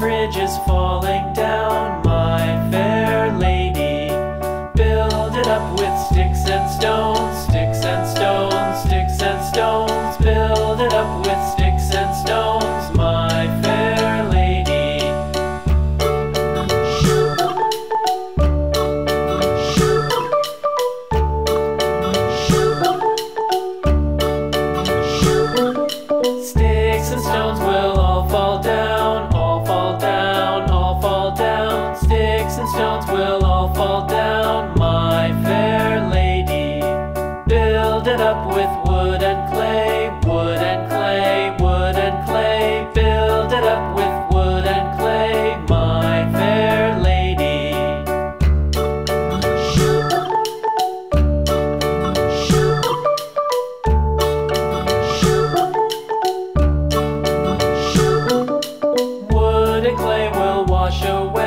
bridge is falling down. wash away.